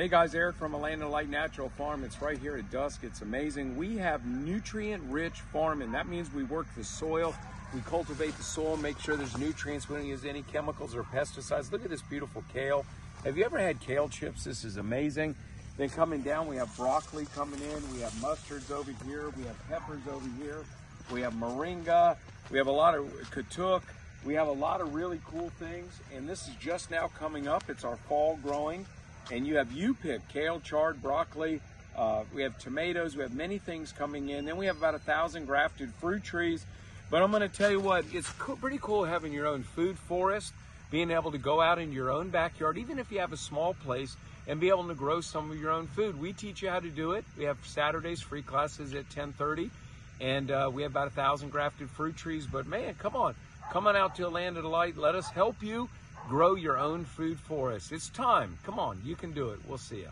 Hey guys, Eric from of Delight Natural Farm. It's right here at dusk. It's amazing. We have nutrient rich farming. That means we work the soil, we cultivate the soil, make sure there's nutrients. We don't use any chemicals or pesticides. Look at this beautiful kale. Have you ever had kale chips? This is amazing. Then coming down, we have broccoli coming in. We have mustards over here. We have peppers over here. We have moringa. We have a lot of katuk. We have a lot of really cool things. And this is just now coming up. It's our fall growing. And you have U-Pick kale, chard, broccoli. Uh, we have tomatoes. We have many things coming in. Then we have about a thousand grafted fruit trees. But I'm going to tell you what, it's co- pretty cool having your own food forest, being able to go out in your own backyard, even if you have a small place, and be able to grow some of your own food. We teach you how to do it. We have Saturdays free classes at 10:30, and uh, we have about a thousand grafted fruit trees. But man, come on, come on out to a land of Delight. Let us help you grow your own food forest. It's time. Come on, you can do it. We'll see you.